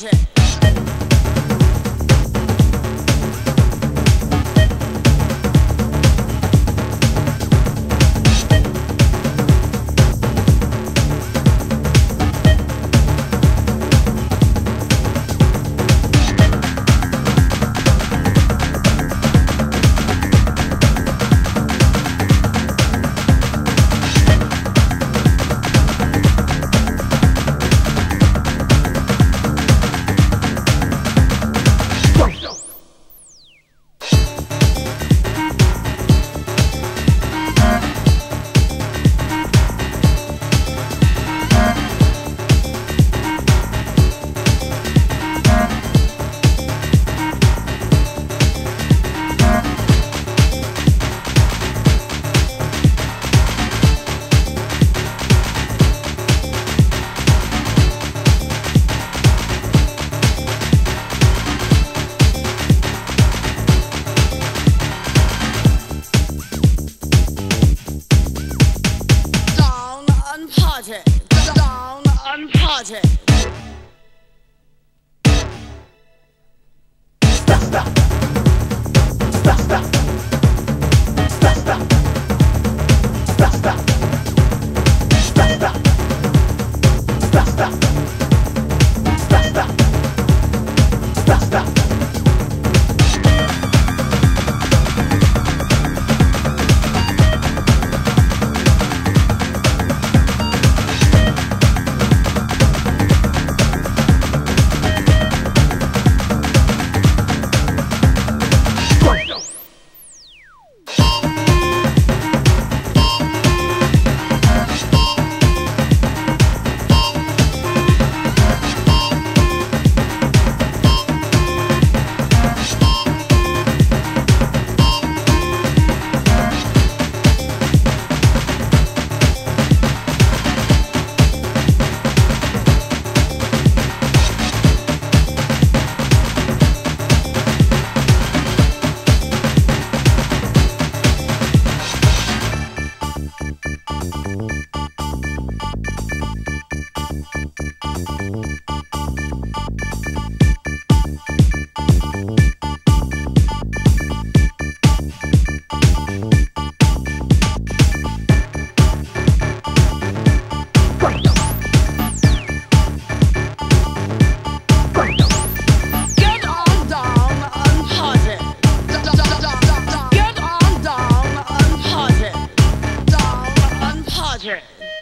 project. project. Stop, stop. Stop, stop. Stop, stop. Stop. Stop, stop. Dodgers.